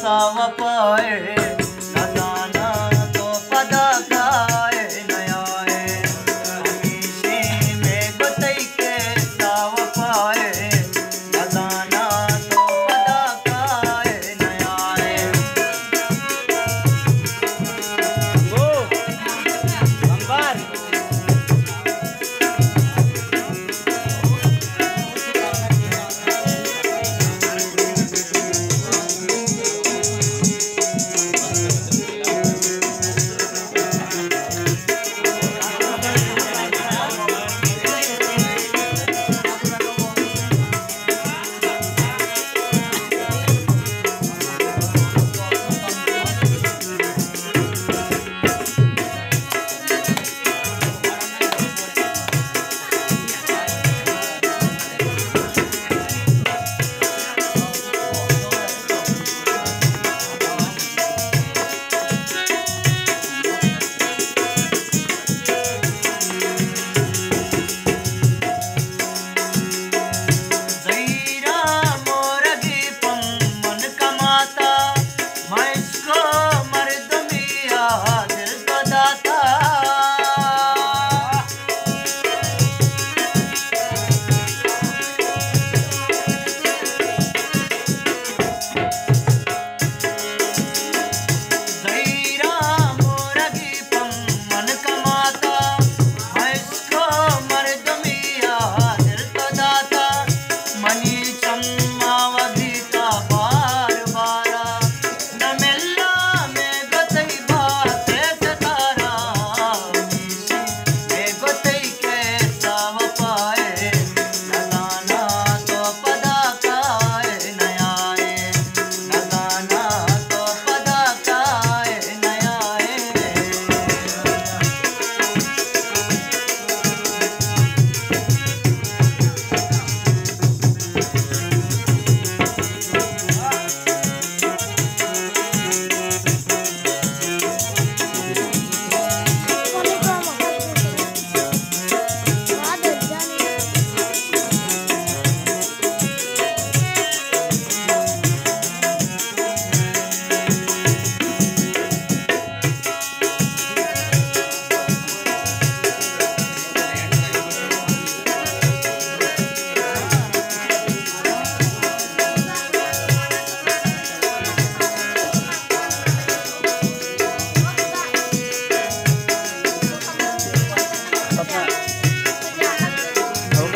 बसावा पाय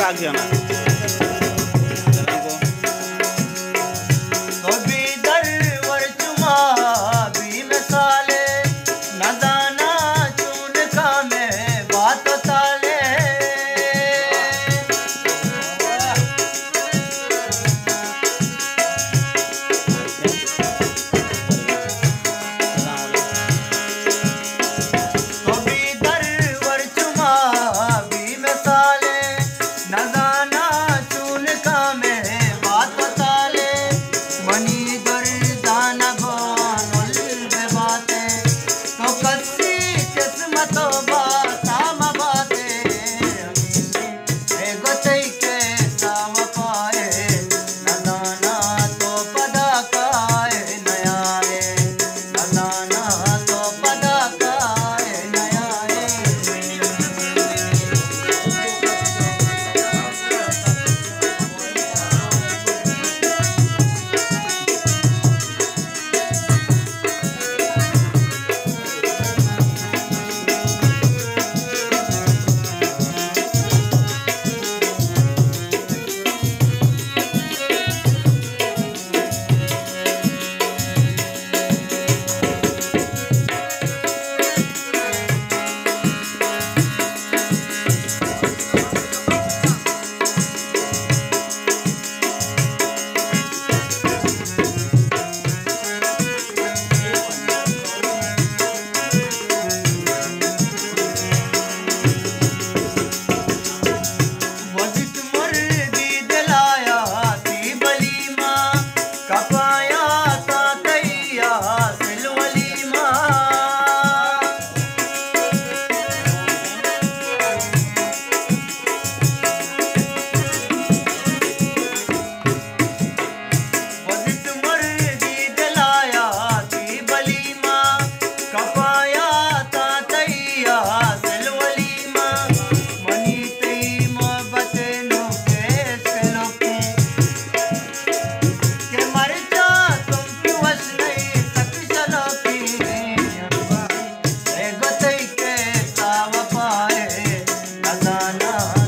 啊，真的 mató. ना